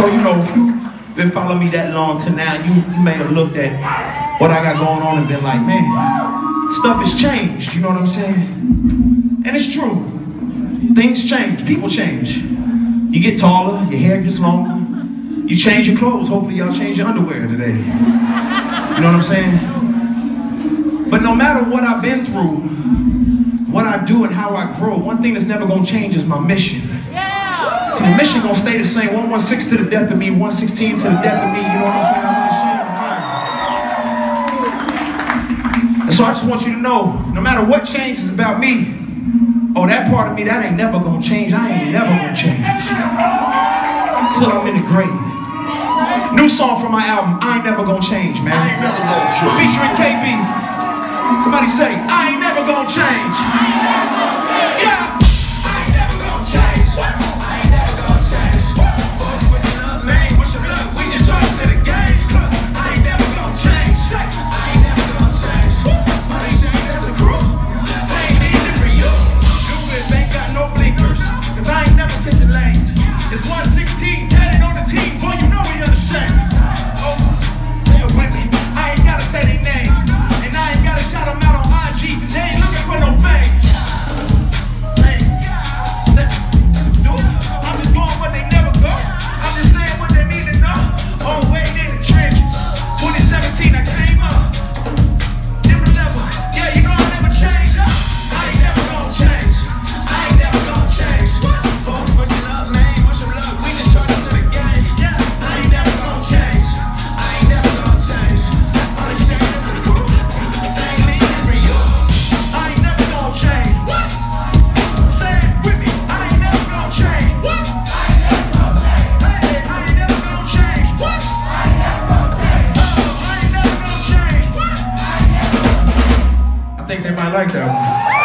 So, you know, if you've been following me that long to now, you, you may have looked at what I got going on and been like, man, stuff has changed. You know what I'm saying? And it's true. Things change. People change. You get taller, your hair gets longer. You change your clothes. Hopefully, y'all change your underwear today. You know what I'm saying? But no matter what I've been through, what I do and how I grow, one thing that's never gonna change is my mission. The mission gonna stay the same. 116 to the death of me, 116 to the death of me. You know what I'm saying? I'm not ashamed of mine. And so I just want you to know, no matter what changes about me, oh, that part of me, that ain't never gonna change. I ain't never gonna change. Until I'm in the grave. New song from my album, I ain't never gonna change, man. I ain't never gonna change. Featuring KB. Somebody say, I ain't never gonna change. Yeah. Lanes. It's think they might like that one.